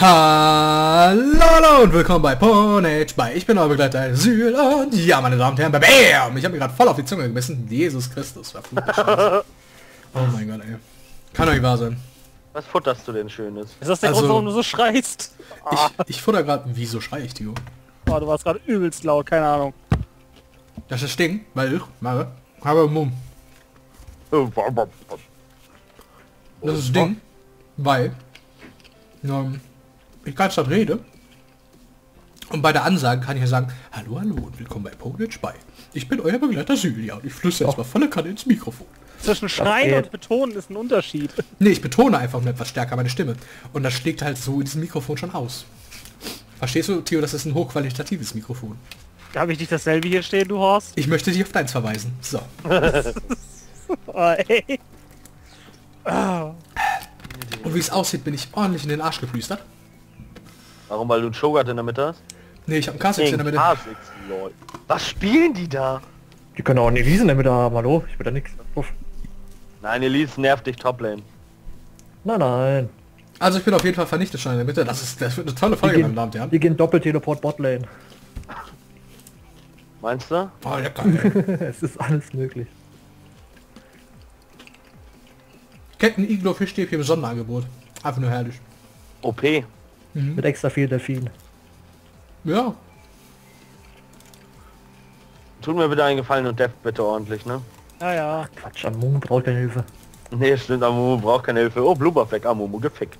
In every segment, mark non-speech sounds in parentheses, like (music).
Hallo, hallo und willkommen bei Ponage bei Ich bin euer Begleiter Syl und ja, meine Damen und Herren, BAM! Ich habe mir gerade voll auf die Zunge gemessen. Jesus Christus, verfluchte. (laughs) Oh mein Gott, ey. Kann doch nicht wahr sein. Was futterst du denn Schönes? Ist das der Also- Grund, warum du so schreist? Ich, ich futter gerade... Wieso schrei ich, Tio? Oh, du warst gerade übelst laut, keine Ahnung. Das ist Ding, weil ich mache, habe Mumm. Das ist Ding, weil ähm, ich ganz statt rede und bei der Ansage kann ich ja sagen, hallo, hallo und willkommen bei Ponage bei. Ich bin euer Begleiter Sylia und ich flüstere jetzt mal volle Kanne ins Mikrofon. Zwischen Schreien und Betonen ist ein Unterschied. Nee, ich betone einfach nur etwas stärker meine Stimme. Und das schlägt halt so in diesem Mikrofon schon aus. Verstehst du, Theo, das ist ein hochqualitatives Mikrofon. Habe ich nicht dasselbe hier stehen, du Horst? Ich möchte dich auf deins verweisen. So. (laughs) Oh, Und wie es aussieht, bin ich ordentlich in den Arsch geplüstert. Warum, weil du einen Shogart in der Mitte hast? Nee, ich habe einen K6 in der Mitte. K6, lol. Was spielen die da? Die können auch eine Elise in der Mitte haben, hallo? Ich will da nichts. Uff. Nein, Elise nervt dich Toplane. Nein, nein. Also ich bin auf jeden Fall vernichtet schon in der Mitte. Das, ist, das wird eine tolle Folge, meine Damen und Herren. die gehen Doppel-Teleport Botlane. Meinst du? Oh, lecker, ey. es ist alles möglich. Captain Iglo Fischstäbchen im Sonderangebot. Einfach nur herrlich. OP. Mit extra viel Delfin. Ja. Tut mir bitte einen Gefallen und deft bitte ordentlich, ne? ja, ja. Quatsch, Amumu braucht keine Hilfe. Nee, stimmt, Amumu braucht keine Hilfe. Oh, Blubberfleck, Amumu gefickt.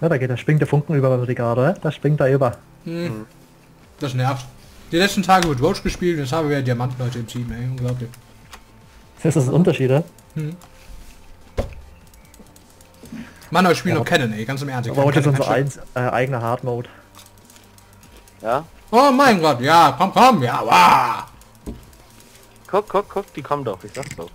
Ja, da geht der springt der Funken über bei Brigade, da springt er über. Das nervt. Die letzten Tage wird Roach gespielt, jetzt haben wir ja Diamanten heute im Team, ey. Unglaublich. Das ist das Unterschied, ja? Mann, heute spielen noch kennen, ey. Ganz im Ernst. Ich Aber heute ist unser eins, äh, eigener Hard Mode. Ja? Oh mein Gott, ja, komm, komm, ja, wow. Guck, guck, guck, die kommen doch, ich sag's doch.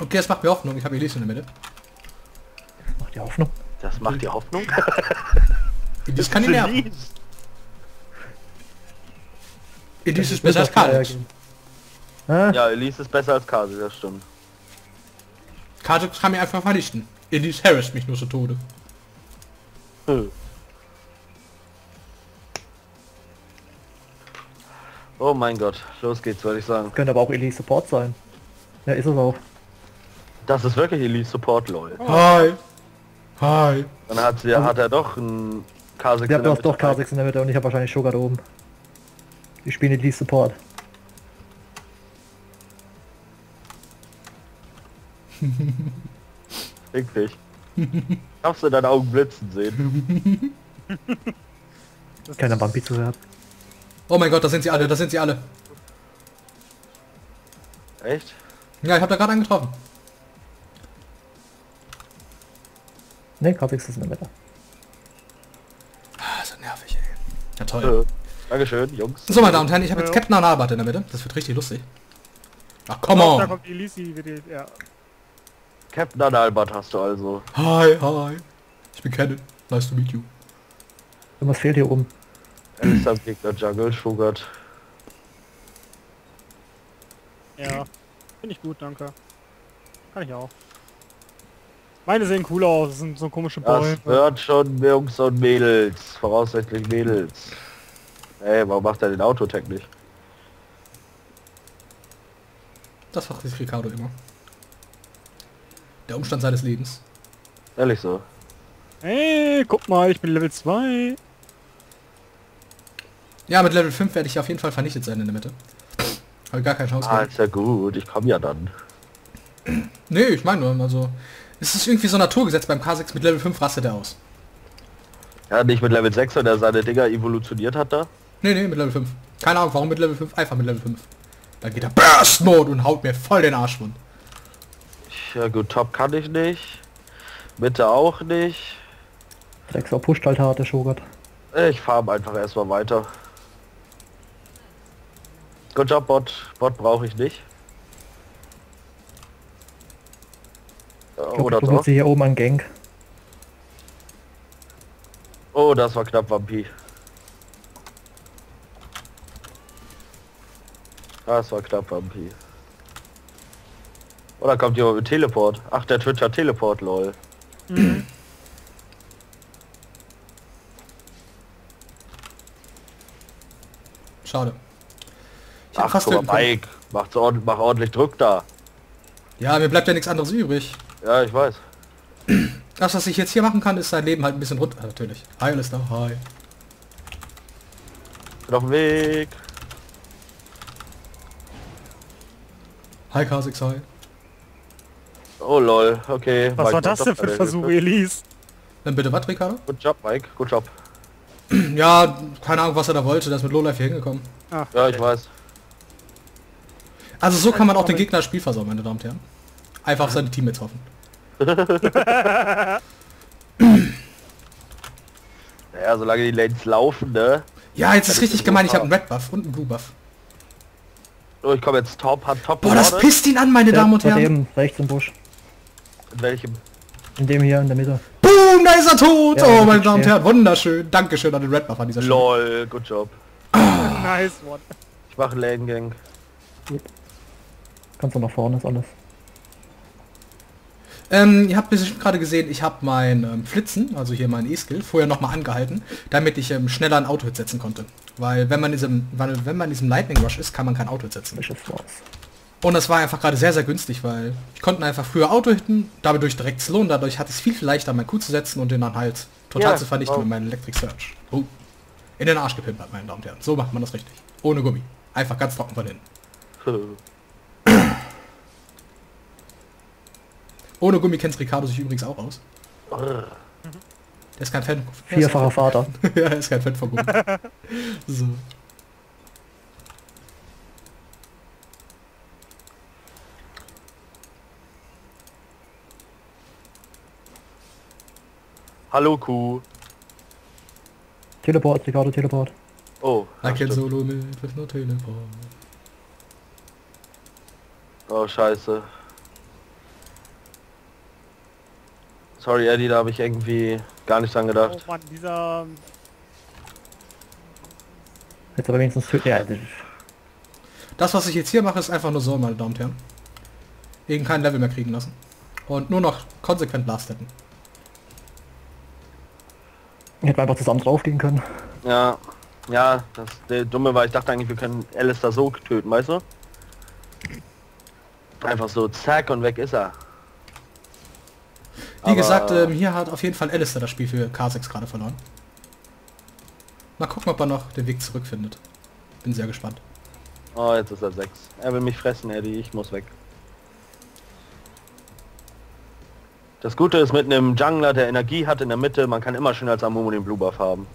Okay, das macht mir Hoffnung. Ich habe Elise in der Mitte. Macht die Hoffnung. Das macht die Hoffnung. (laughs) Elise kann die nerven. Elise. Ist besser als Kadix. Ja, Elise ist besser als Kasi, das stimmt. Kadix kann mir einfach vernichten. Elise harassed mich nur zu Tode. Hm. Oh mein Gott, los geht's, würde ich sagen. könnte aber auch Elise Support sein. Ja, ist es auch. Das ist wirklich Elise Support, lol. Hi. Hi. Dann hat, sie, hat er doch ein K6 Der hat in doch, doch Mitte. K6 in der Mitte und ich habe wahrscheinlich Sugar da oben. Die spielen Elise Support. (laughs) Fick dich. Darfst du deine Augen blitzen sehen? (laughs) Keiner Bumpy zu werden. Oh mein Gott, da sind sie alle, da sind sie alle. Echt? Ja, ich habe da gerade einen getroffen. Ne, K6 ist in der Mitte. Ah, so nervig, ey. Ja, toll. Äh, Dankeschön, Jungs. So, meine Damen und Herren, ich habe jetzt. Captain Anabart in der Mitte. Das wird richtig lustig. Ach, come Da on. kommt die Lisi. Ja. Captain Adalbert hast du also. Hi, hi. Ich bin Kennen. Nice to meet you. Irgendwas fehlt hier oben. Er ist am Gegner Jungle, Schugert. Ja. Finde ich gut, danke. Kann ich auch. Meine sehen cool aus, das sind so komische Bäume. Das wird schon Jungs und Mädels. Voraussichtlich Mädels. Ey, warum macht er den Autotech nicht? Das macht sich Ricardo immer. Der Umstand seines Lebens. Ehrlich so. Hey, guck mal, ich bin Level 2. Ja, mit Level 5 werde ich auf jeden Fall vernichtet sein in der Mitte. Habe gar keine Chance Ah, mehr. ist ja gut. Ich komme ja dann. Nee, ich meine nur, also... Es ist irgendwie so ein Naturgesetz beim K6 mit Level 5 rastet er aus. Ja, nicht mit Level 6, der seine Dinger evolutioniert hat da. Nee, nee, mit Level 5. Keine Ahnung, warum mit Level 5? Einfach mit Level 5. Dann geht er Burst Mode und haut mir voll den Arsch wund. Ja gut, Top kann ich nicht. Mitte auch nicht. Drexler pusht halt hart, der Schogert. Ich farm einfach erstmal weiter. Good job, Bot. Bot brauche ich nicht. Ich glaub, Oder doch. willst hier oben an Gank. Oh, das war knapp, Vampi. Das war knapp, Vampi. Oder kommt jemand mit Teleport? Ach, der Twitcher Teleport, lol. Mhm. Schade. Ich Ach, fast guck mal. Mike, macht's ordentlich, mach ordentlich Druck da. Ja, mir bleibt ja nichts anderes übrig. Ja, ich weiß. Das, was ich jetzt hier machen kann, ist sein Leben halt ein bisschen runter. Natürlich. Hi, Alistair. Hi. Bin auf dem Weg. Hi, Kasix. Hi. Oh lol, okay. Was Mike, war das denn für ein Job, Versuch. Elise? Dann bitte was, Ricardo? Gut Job, Mike, gut Job. (clears throat) Ja, keine Ahnung, was er da wollte. Der ist mit Lowlife hier hingekommen. Ja, ich weiß. Also so kann man auch den Gegner Spiel versauen, meine Damen und Herren. Einfach auf seine Teammates hoffen. (laughs) Naja, solange die Lanes laufen, ne? Ja, jetzt ist richtig ein gemein. Ich habe einen Red Buff und einen Blue Buff. So, ich komme jetzt top, hat top Boah, das pisst ihn an, meine Damen und Herren. rechts im Busch. In welchem? In dem hier in der Mitte. Boom, da ist er tot. Ja, oh, meine Damen und. Herren. Wunderschön. Dankeschön an den Red Buff an dieser Stelle. LOL, good job. (laughs) Nice one. Ich mache Lane Gang. Kannst du nach vorne, ist alles. Ähm, ihr habt bestimmt gerade gesehen, ich habe mein ähm, Flitzen, also hier mein E-Skill, vorher nochmal angehalten, damit ich ähm, schneller ein Auto-Hit setzen konnte. Weil wenn man, in diesem, weil, wenn man in diesem Lightning Rush ist, kann man kein Auto-Hit setzen. Und das war einfach gerade sehr, sehr günstig, weil ich konnte einfach früher Auto hitten, dadurch direkt slowen, dadurch hatte ich es viel, viel leichter, meinen Q zu setzen und den dann halt total Ja, zu vernichten wow. mit meinem Electric Search. Oh. In den Arsch gepimpert, meine Damen und Herren. So macht man das richtig. Ohne Gummi. Einfach ganz trocken von hinten. (laughs) Ohne Gummi kennt Ricardo sich übrigens auch aus. Der ist kein Fan. Vierfacher Vater. (laughs) ja, er ist kein Fan von Gummi. (laughs) so. Hallo Kuh. Teleport, Ricardo, Teleport. Oh, I can solo mit with no teleport. oh scheiße. Sorry Eddie, da habe ich irgendwie gar nicht dran Oh gedacht. Mann, dieser... Jetzt aber wenigstens. Ja, das- Das, was ich jetzt hier mache, ist einfach nur so, meine Damen und Herren. Eben kein Level mehr kriegen lassen. Und nur noch konsequent Last hätten. wir einfach zusammen draufgehen können. Ja, ja, das der Dumme war, ich dachte eigentlich, wir können Alistair so töten, weißt du? Einfach so, zack und weg ist er. Wie Aber- gesagt, ähm, hier hat auf jeden Fall Alistair das Spiel für K6 gerade verloren. Mal gucken, ob er noch den Weg zurückfindet. Bin sehr gespannt. Oh, jetzt ist er 6. Er will mich fressen, Eddie, ich muss weg. Das Gute ist mit einem Jungler, der Energie hat in der Mitte, man kann immer schön als Amumu den Blue Buff haben.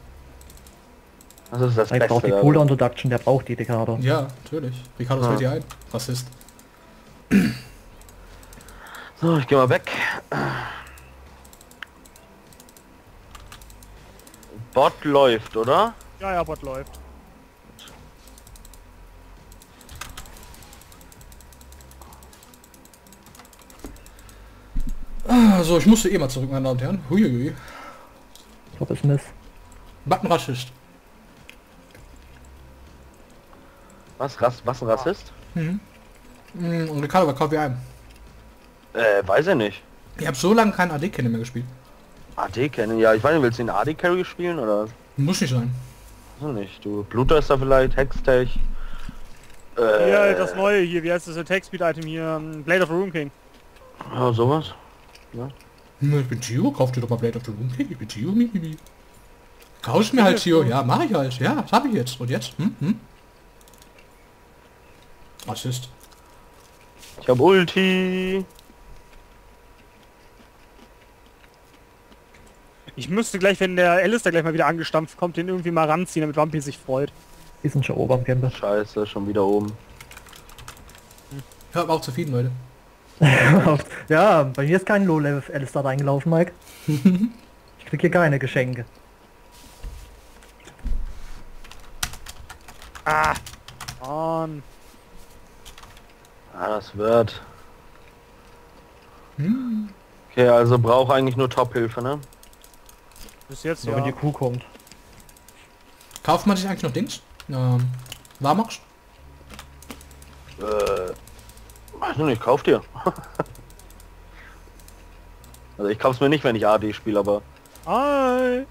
Das ist das Er Beste. braucht die. Cooldown Reduction, der braucht die Ricardo. Ja, natürlich. Ricardo Ja. fällt dir ein. Rassist. (clears throat) So, ich gehe mal weg. Bot läuft, oder? Ja, ja, Bot läuft. Also, ich musste eh mal zurück, meine Damen und Herren. Huiuiui. Ich glaube, es ist Miss. Button Rassist. Was? Rass, was ein Rassist? Mhm. Mm, Und Ricardo, was kauft ihr ein? Äh, weiß ich nicht. Ich habe so lange keinen AD-Kenne mehr gespielt. AD kennen, ja, ich weiß nicht, willst du den AD Carry spielen oder? Muss nicht sein. Ich nicht. Du Blutester vielleicht, Hextech. Äh, Hier, das neue hier, wie heißt das Attack Speed Item hier? ähm, Blade of the Rune King. Ja, sowas. Hm, Ich bin Gio, kauf dir doch mal Blade of the Room King. Ich bin Gio, mi, mi, mi. Kaufst mir halt Gio. Ja, mach ich halt. Ja, das hab ich jetzt. Und jetzt? Hm? Hm? Assist. Ich hab Ulti. Ich müsste gleich, wenn der Alistair gleich mal wieder angestampft kommt, den irgendwie mal ranziehen, damit Vampir sich freut. Die sind schon oben am Camper. Scheiße, schon wieder oben. Hört mal auch zufrieden, Leute. (laughs) ja, bei mir ist kein Low-Level Alistair reingelaufen, Mike. (laughs) ich krieg hier keine Geschenke. Ah! Mann. Ah, das wird. Hm. Okay, also brauche eigentlich nur Top-Hilfe, ne? Bis jetzt Nur wenn die ja. Kuh kommt. Kauft man sich eigentlich noch Dings? Ähm, Warmox? Äh, Weiß nicht, kauf dir. (laughs) also ich kauf's mir nicht, wenn ich AD spiele, aber Hi.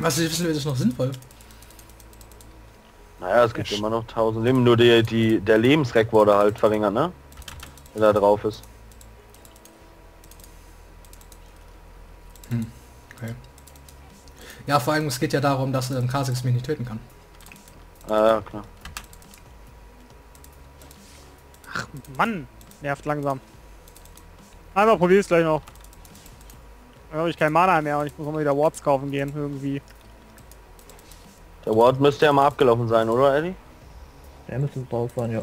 Was wissen wir das noch sinnvoll? naja, es gibt immer noch 1000 Leben. Nur die, die, der Lebensreck wurde halt verringert, ne? Der da drauf ist. Okay. Ja, vor allem es geht ja darum, dass ähm, Kha'Zix mich nicht töten kann. Ah, ja, klar. Mann, nervt langsam. Einmal probier's gleich noch. Dann habe ich kein Mana mehr und ich muss noch mal wieder Wards kaufen gehen irgendwie. Der Ward müsste ja mal abgelaufen sein, oder Eddie? Der müsste drauf sein, ja.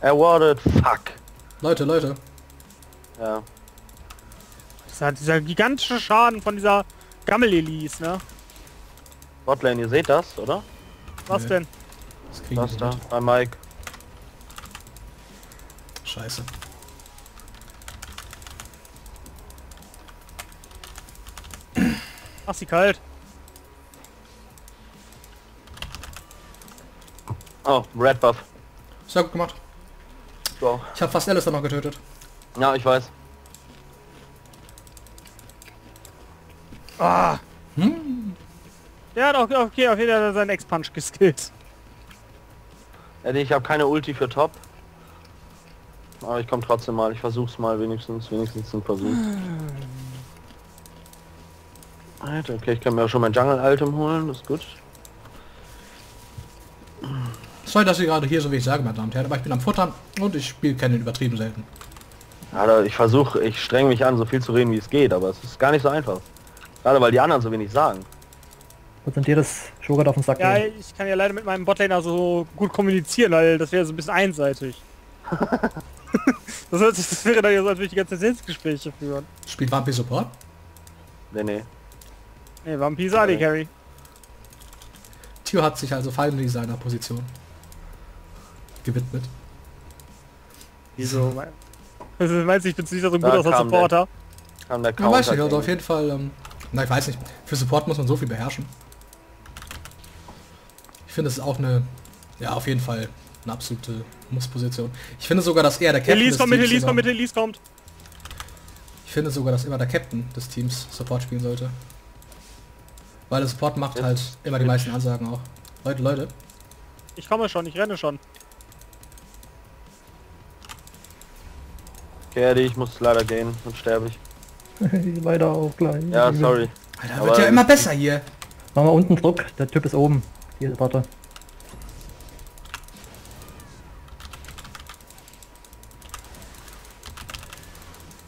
Awarded, fuck. Leute, Leute. Ja. Das ist halt dieser gigantische Schaden von dieser Gammel-Elise, ne? Botlane, ihr seht das, oder? Was Nee. denn? Das kriegen Das da, nicht. bei Mike. Scheiße. Ach, sie kalt. Oh, Red Buff. Sehr gut gemacht. So. Ich habe fast Alistair noch getötet. Ja, ich weiß. Ah. Der hat auch, okay, auf jeden Fall seinen Ex-Punch geskillt. Eddie, ich habe keine Ulti für Top. Aber ich komme trotzdem mal. Ich versuch's mal wenigstens. Wenigstens ein Versuch. Alter, okay, ich kann mir auch schon mein Jungle-Item holen. Das ist gut. Sorry, dass ich gerade hier so wie ich sage, meine Damen und Herren, aber ich bin am Futtern und ich spiele kennen übertrieben selten. Alter, ich versuche, ich streng mich an, so viel zu reden, wie es geht. Aber es ist gar nicht so einfach. Gerade weil die anderen so wenig sagen. Präsentiert das Shogun auf den Sack. Ja, gehen. ich kann ja leider mit meinem Botlaner so gut kommunizieren, weil das wäre so ein bisschen einseitig. (laughs) das, hört sich, das wäre dann ja so, als würde ich die ganze Selbstgespräche führen. Spielt Vampir Support? Nee, nee. Ne, Vampir AD Carry. Tio hat sich also fallen in seiner Position gewidmet. Wieso? (laughs) Also, meinst du, ich bin nicht so ein guter kam der Supporter? Kam der Ja, Counter weiß ich, also auf jeden Fall, ähm, na ich weiß nicht, für Support muss man so viel beherrschen. Ich finde es ist auch eine, ja auf jeden Fall eine absolute Muss-Position. Ich finde sogar, dass er der Captain Elise des kommt mit, Teams Elise kommt mit, Elise kommt. Ich finde sogar, dass immer der Captain des Teams Support spielen sollte. Weil der Support macht Jetzt- halt immer die meisten Ansagen auch. Leute, Leute. Ich komme schon, ich renne schon. Eddie, ich muss leider gehen, dann sterbe ich. (laughs) Leider auch gleich. Ja, sorry. Alter, Aber- wird ja immer besser hier. Machen wir unten Druck. Der Typ ist oben. Hier, warte.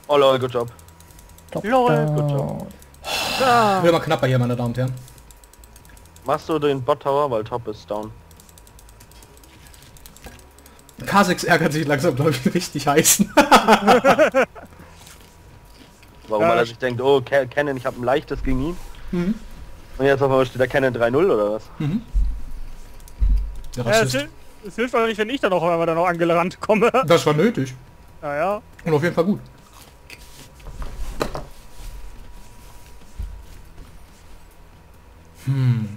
Oh lol, good job. Top Lol, down. gut job. Ah, Wird immer knapper hier, meine Damen und Herren. Machst du den Bot Tower, weil Top ist down. Kasix ärgert sich langsam, glaube ich, richtig heiß. (laughs) Warum? Ja, Weil er sich denkt, oh, Kennen, ich habe ein leichtes gegen ihn. mhm. Und jetzt auf einmal steht der Kennen 3-0 oder was? Mhm. Der ja, es, Rassist. hilft, es hilft aber nicht, wenn ich dann auch einmal dann noch angerannt komme. (laughs) Das war nötig. Naja. Und auf jeden Fall gut. Hm.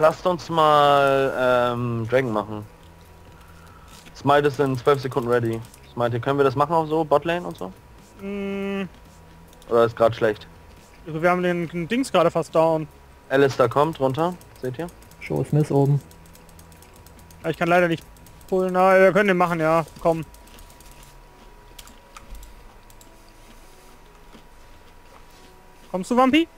Lasst uns mal ähm, Dragon machen. Smite ist in 12 Sekunden ready. Smite, können wir das machen auch so? Botlane und so? Mm, Oder ist gerade schlecht? also wir haben den, den Dings gerade fast down. Alistair kommt runter, seht ihr? Show Smith oben. Ja, Ich kann leider nicht pullen. Na, wir können den machen, ja. Komm. Kommst du, Vampi?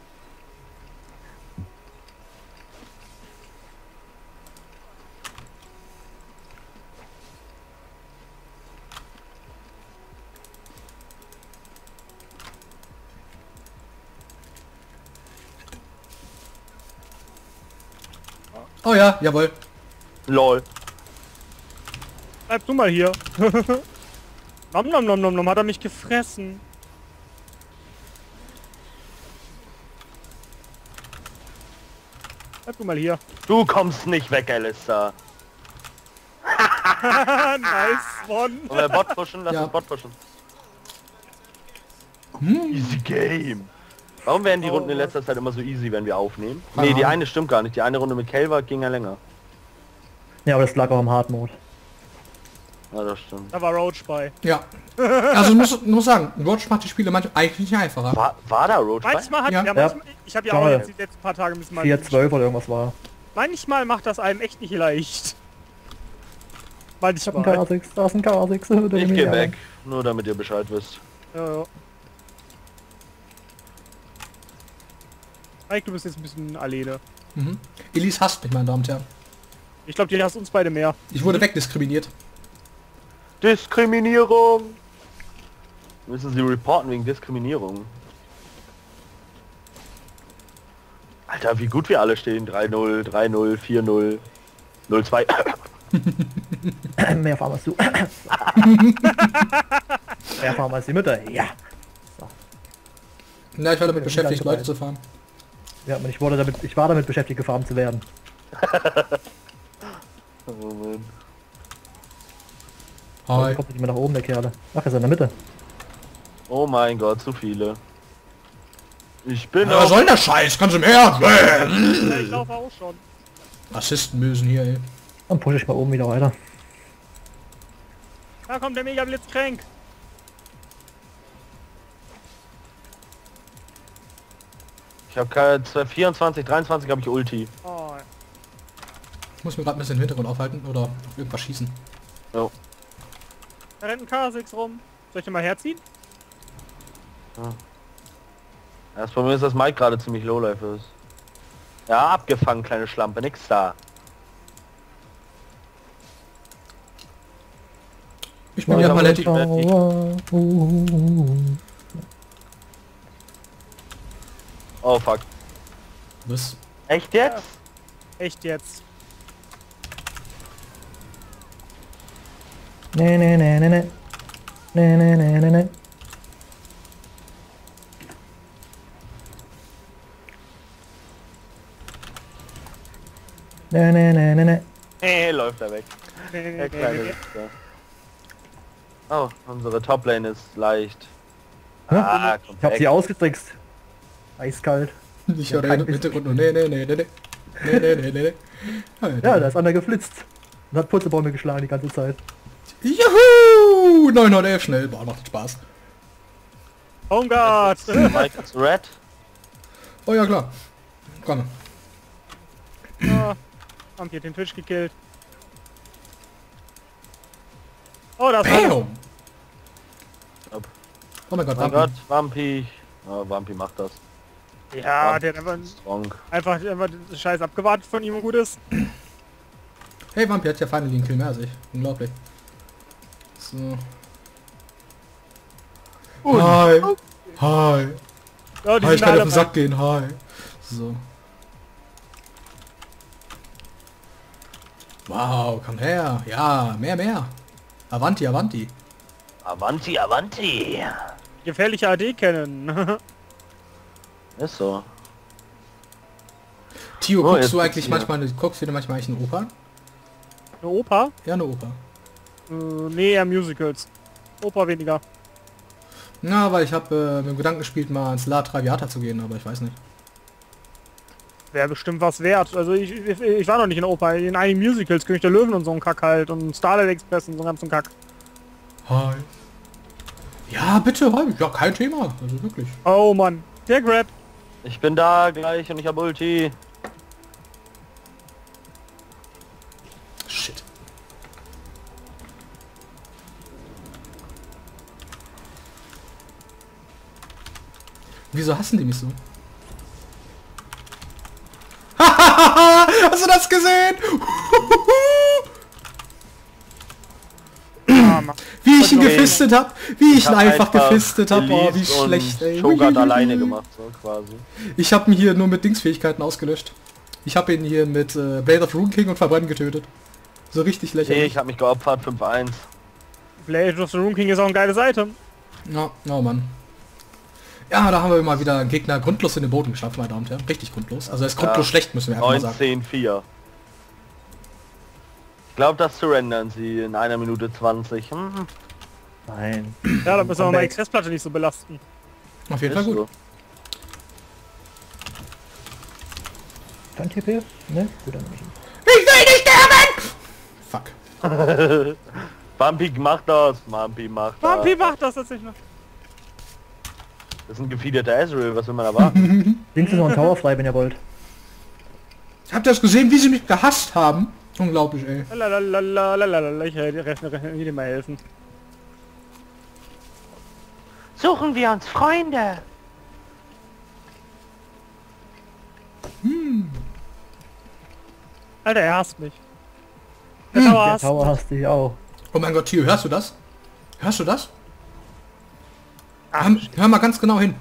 Oh ja, jawohl. LOL. Bleib du mal hier. (laughs) nom nom nom nom nom, hat er mich gefressen. Bleib du mal hier. Du kommst nicht weg, Alistair. (laughs) nice. gewonnen. Wollen wir Bot pushen? Lass Ja. uns Bot pushen. Hm. Easy Game. Warum werden die Oh, Runden in letzter Zeit immer so easy, wenn wir aufnehmen? Nee, die eine stimmt gar nicht. Die eine Runde mit Kelver ging ja länger. Ja, aber das lag auch im Hard Mode. Ja, das stimmt. Da war Roach bei. Ja. Also ich muss, muss sagen, Roach macht die Spiele manchmal eigentlich nicht einfacher. War, war da Roach bei? Manchmal hat Ja. ja, manchmal, ich habe ja auch jetzt die letzten paar Tage ein bisschen mal 4-12 oder irgendwas war. Manchmal macht das einem echt nicht leicht. Ich hab einen Manchmal. K6, da ist ein K6. der Ich geh weg. Nur damit ihr Bescheid wisst. Ja, ja. Mike, du bist jetzt ein bisschen alleine. Mhm. Elise hasst mich, meine Damen und Herren. Ich glaube, die hasst uns beide mehr. Ich wurde wegdiskriminiert. Diskriminierung! Müssen sie reporten wegen Diskriminierung. Alter, wie gut wir alle stehen. 3-0, 3-0, 4-0, 0-2. Mehr fahren als du. Mehr fahren als die Mütter. Ja. Na, ich war damit beschäftigt, Leute zu fahren. Ja, und ich wurde damit, ich war damit beschäftigt, gefarmt zu werden. (laughs) Oh Mann. Hi. Kommt nicht mehr nach oben, der Kerle. Ach, er ist in der Mitte. Oh mein Gott, zu viele. Ich bin Ja, was soll denn der Scheiß? Kannst du mehr? Ja, ich laufe auch schon. Rassistenmösen hier, ey. Dann pushe ich mal oben wieder weiter. Da kommt der Mega Blitzcrank. Ich habe 24, 23 habe ich Ulti. Oh, Ich muss mir gerade ein bisschen im Hintergrund aufhalten oder auf irgendwas schießen. da rennt ein K6 rum. Soll ich den mal herziehen? Das Problem ist, dass Mike gerade ziemlich lowlife ist. Ja, abgefangen, kleine Schlampe, nix da. Ich bin ja Paletti. Oh fuck. Was? Echt jetzt? Echt jetzt. Ne, ne, ne, ne, ne. Ne, ne, ne, ne, ne. Ne, ne, ne, ne, ne. Hey, läuft er weg. Der kleine. Oh, unsere Toplane ist leicht. Ja, Ah, komm Ich hab sie ausgetrickst. Eiskalt. (laughs) Ich Ja, höre im Hintergrund nur nee, nee, nee, nee, nee. Nee, nee, nee, nee, nee. Ja, da ist einer geflitzt. Und hat Putzelbäume geschlagen die ganze Zeit. Juhu! 911 schnell. Boah, macht Spaß. Oh Gott. Mike ist red. Oh ja, klar. Komm. Ah, haben hier den Fisch gekillt. Oh, das war Bam! Oh mein Gott, Oh mein. Gott, Wampi. Oh, Wampi macht das. Ja, der hat einfach, Strong. einfach, einfach den Scheiß abgewartet von ihm und gut ist. Hey, Wampi hat ja finally einen Kill mehr als ich. Unglaublich. So. Hi. Hi. Ja, die Hi, ich kann auf den Sack gehen. Hi. So. Wow, komm her. Ja, mehr, mehr. Avanti, Avanti. Avanti, Avanti. gefährliche AD kennen. (laughs) Ist so. Tio, Oh, guckst du eigentlich manchmal, eine- guckst du dir manchmal eigentlich eine Oper? Eine Oper? Ja, eine Oper. Äh, nee, eher Musicals. Oper weniger. Na, weil ich habe äh, mit dem Gedanken gespielt, mal ins La Traviata zu gehen, aber ich weiß nicht. Wäre bestimmt was wert. Also ich, ich, ich war noch nicht in der Oper. In einigen Musicals, König der Löwen und so ein Kack halt. Und Starlight Express und so einen ganzen Kack. Hi. Ja, bitte, hi. Ja, kein Thema. Also wirklich. Oh Mann. Der Grab. Ich bin da gleich und ich habe Ulti. Shit. Wieso hassen die mich so? (laughs) Hast du das gesehen? Wie ich ihn gefistet hab, wie ich, ihn hab einfach gefistet hab, oh, wie schlecht, ey. Shogun alleine gemacht, so quasi. Ich habe ihn hier nur mit Dingsfähigkeiten ausgelöscht. Ich habe ihn hier mit äh, Blade of Rune King und Verbrennen getötet. So richtig Nee, lächerlich. ich habe mich geopfert, 5-1. Blade of the Room King ist auch ein geiles Item. Ja, oh Mann. Ja, da haben wir mal wieder einen Gegner grundlos in den Boden geschafft, meine Damen und Herren. Richtig grundlos. Also er ist grundlos Ja. schlecht, müssen wir einfach mal sagen. 19-4. Ich glaube, das surrendern sie in einer Minute 20. Hm, Nein. Ja, dann müssen wir Comeback. Festplatte nicht so belasten. Auf jeden Fall gut. Kein TP? Ne? Gut, dann nicht. Ich will nicht sterben! Fuck. so. (laughs) Bumpy macht das. Bumpy macht das. Bumpy macht das tatsächlich noch. Das ist ein gefiederter Ezreal, was will man erwarten? (laughs) Links ist noch ein Tower frei, wenn ihr wollt. Habt ihr das gesehen, wie sie mich gehasst haben? Unglaublich, ey. Lalalalalalala, Ich rechne, rechne, dir mal helfen. Suchen wir uns Freunde. Alter, er hasst mich. Der Hm, Tower Der hasst Tower hast du auch. Oh mein Gott, Tio, hörst du das? Hörst du das? Hör, hör mal ganz genau hin.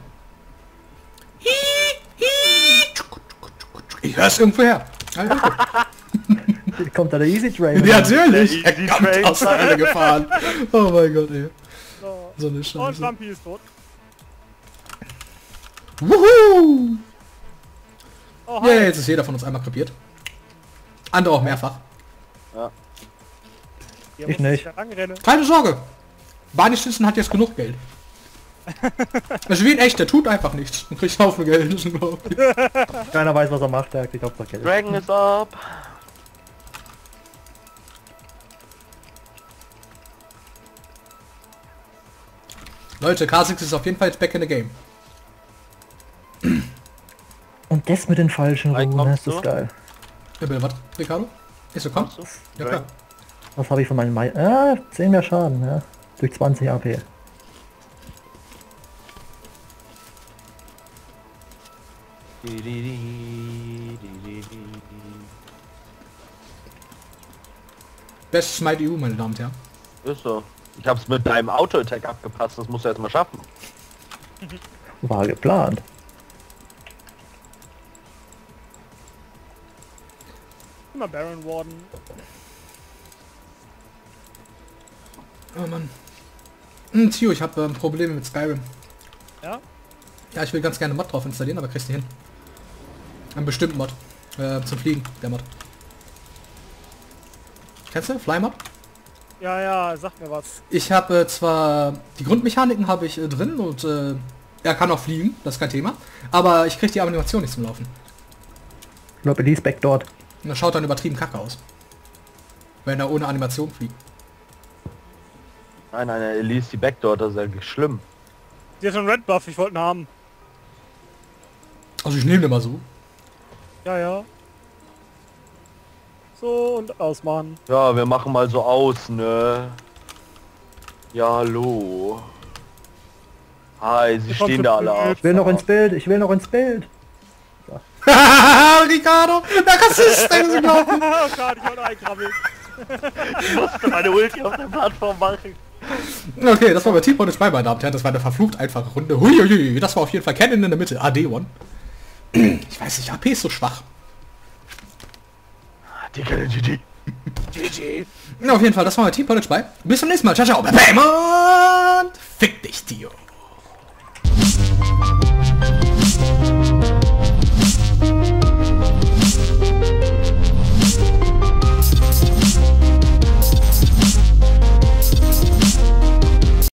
Ich hör's irgendwo her. Ja, Hier (laughs) kommt da der Easy Train. Ja, natürlich. Der Er Easy kommt Train. aus der Hölle gefahren. Oh mein Gott, ey. So. So eine Und Scheiße. Bumpy ist tot. Wuhu! Oh, Ja, hi. jetzt ist jeder von uns einmal krepiert. Andere auch mehrfach. Hier Ich nicht. Keine Sorge. Barney Stinson hat jetzt genug Geld. (laughs) Das ist wie ein echt, der tut einfach nichts und kriegt Haufen Geld. Keiner weiß, was er macht, der kriegt Hauptsache Geld. Dragon is up. Leute, K6 ist auf jeden Fall jetzt back in the game. Und das mit den falschen Runen, das ist du? geil. Ja, bitte, was? Ricardo? Ist so, komm? Du? Ja, klar. Was habe ich von meinem Mai... Ah, 10 mehr Schaden, ja. Durch 20 AP. Best Smite EU, meine Damen und Herren. Ist so. Ich hab's mit deinem Auto-Attack abgepasst, das musst du jetzt mal schaffen. War geplant. Immer Baron Warden. Oh Mann. Hm, Tio, ich habe ähm, Probleme mit Skyrim. Ja? Ja, ich will ganz gerne Mod drauf installieren, aber kriegst du hin. Einen bestimmten Mod. Äh, zum Fliegen, der Mod. Kennst du? Fly Mod? Ja, ja, sag mir was. Ich habe äh, zwar die Grundmechaniken habe ich äh, drin und äh, er kann auch fliegen, das ist kein Thema. Aber ich krieg die Animation nicht zum Laufen. Ich glaube, Elise back dort. Und das schaut dann übertrieben kacke aus. Wenn er ohne Animation fliegt. Nein, nein, Elise die Backdoor, das ist ja schlimm. Die hat einen Red Buff, ich wollte ihn haben. Also ich nehme den mal so. Ja, ja. So und ausmachen. Ja, wir machen mal so aus, ne? Ja, hallo. Hi, sie kommen stehen da alle auf. Ich will noch ins Bild, ich will noch ins Bild. (laughs) Ricardo, der Rassist, das ist unglaublich. oh Gott, ich wollte einkrabbeln. (laughs) Ich musste meine Ulti auf der Plattform machen. Okay, das war bei T-Point 2, meine Damen und Herren. Das war eine verflucht einfache Runde. Huiuiui, das war auf jeden Fall Cannon in der Mitte. AD1. (clears throat) Ich weiß nicht, AP ist so schwach. Die Digga, GG. GG. Auf jeden Fall, das war mein Team College bei. Bis zum nächsten Mal. Ciao, ciao. Bam, und fick dich, Tio.